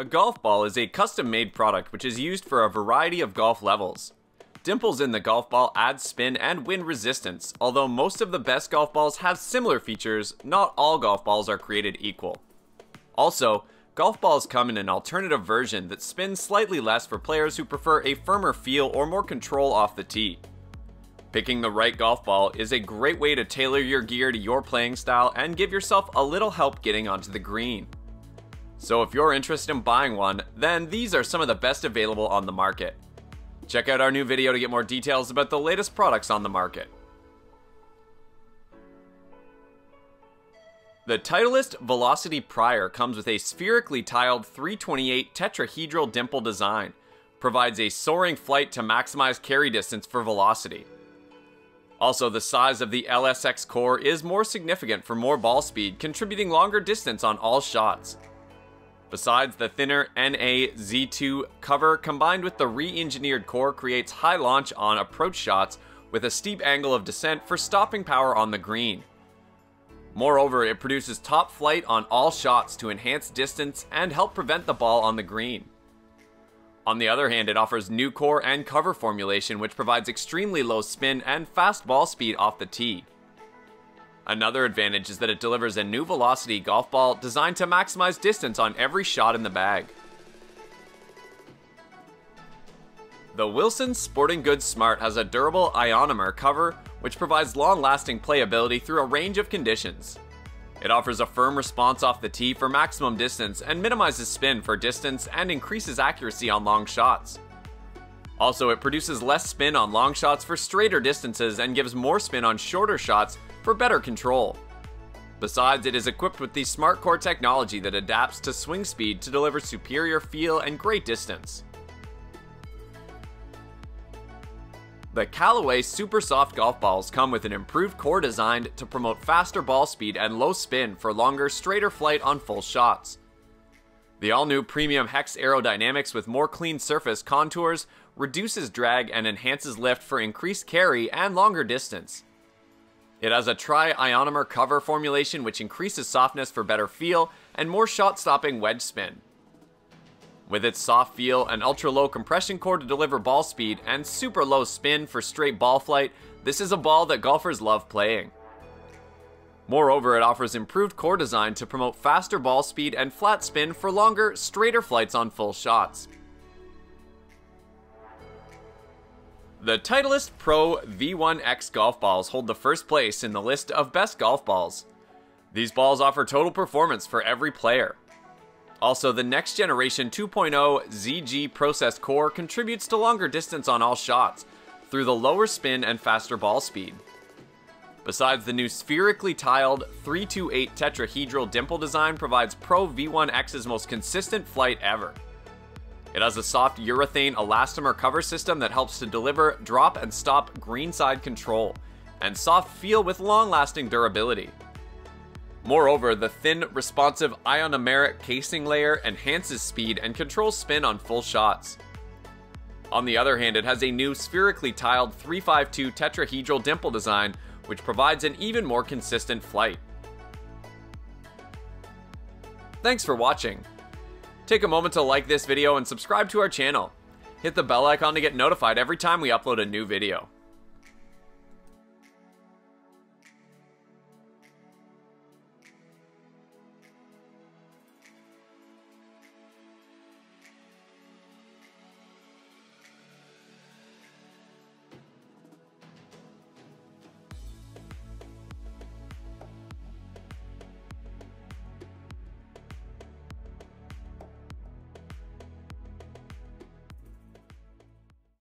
A golf ball is a custom-made product which is used for a variety of golf levels. Dimples in the golf ball add spin and wind resistance. Although most of the best golf balls have similar features, not all golf balls are created equal. Also, golf balls come in an alternative version that spins slightly less for players who prefer a firmer feel or more control off the tee. Picking the right golf ball is a great way to tailor your gear to your playing style and give yourself a little help getting onto the green. So if you're interested in buying one, then these are some of the best available on the market. Check out our new video to get more details about the latest products on the market. The Titleist Velocity Prior comes with a spherically tiled 328 tetrahedral dimple design, provides a soaring flight to maximize carry distance for velocity. Also, the size of the LSX core is more significant for more ball speed, contributing longer distance on all shots. Besides, the thinner NA Z2 cover combined with the re-engineered core creates high launch on approach shots with a steep angle of descent for stopping power on the green. Moreover, it produces top flight on all shots to enhance distance and help prevent the ball on the green. On the other hand, it offers new core and cover formulation which provides extremely low spin and fast ball speed off the tee. Another advantage is that it delivers a new velocity golf ball designed to maximize distance on every shot in the bag. The Wilson Sporting Goods Smart has a durable ionomer cover which provides long-lasting playability through a range of conditions. It offers a firm response off the tee for maximum distance and minimizes spin for distance and increases accuracy on long shots. Also, it produces less spin on long shots for straighter distances and gives more spin on shorter shots for better control. Besides, it is equipped with the Smart Core technology that adapts to swing speed to deliver superior feel and great distance. The Callaway Super Soft golf balls come with an improved core designed to promote faster ball speed and low spin for longer, straighter flight on full shots. The all-new premium Hex aerodynamics with more clean surface contours reduces drag and enhances lift for increased carry and longer distance. It has a tri-ionomer cover formulation which increases softness for better feel and more shot-stopping wedge spin. With its soft feel, and ultra-low compression core to deliver ball speed, and super low spin for straight ball flight, this is a ball that golfers love playing. Moreover, it offers improved core design to promote faster ball speed and flat spin for longer, straighter flights on full shots. The Titleist Pro V1X golf balls hold the first place in the list of best golf balls. These balls offer total performance for every player. Also, the next generation 2.0 ZG process core contributes to longer distance on all shots through the lower spin and faster ball speed. Besides, the new spherically tiled 328 tetrahedral dimple design provides Pro V1X's most consistent flight ever. It has a soft urethane elastomer cover system that helps to deliver drop and stop greenside control, and soft feel with long-lasting durability. Moreover, the thin, responsive ionomeric casing layer enhances speed and controls spin on full shots. On the other hand, it has a new spherically tiled 352 tetrahedral dimple design, which provides an even more consistent flight. Thanks for watching. Take a moment to like this video and subscribe to our channel. Hit the bell icon to get notified every time we upload a new video.